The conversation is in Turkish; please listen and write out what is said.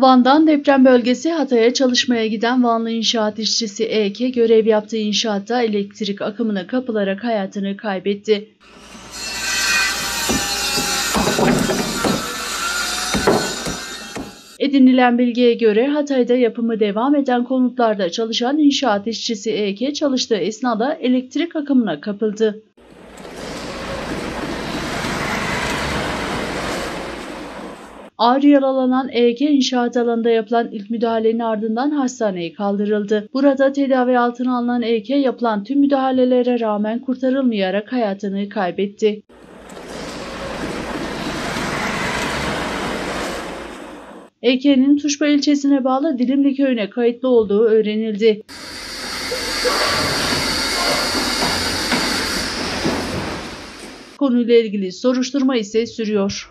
Van'dan deprem bölgesi Hatay'a çalışmaya giden Vanlı inşaat işçisi EK görev yaptığı inşaatta elektrik akımına kapılarak hayatını kaybetti. Edinilen bilgiye göre Hatay'da yapımı devam eden konutlarda çalışan inşaat işçisi EK çalıştığı esnada elektrik akımına kapıldı. Ağır yaralanan EG inşaat alanında yapılan ilk müdahalenin ardından hastaneye kaldırıldı. Burada tedavi altına alınan EG yapılan tüm müdahalelere rağmen kurtarılmayarak hayatını kaybetti. EK'nin Tuşba ilçesine bağlı Dilimli köyüne kayıtlı olduğu öğrenildi. Konuyla ilgili soruşturma ise sürüyor.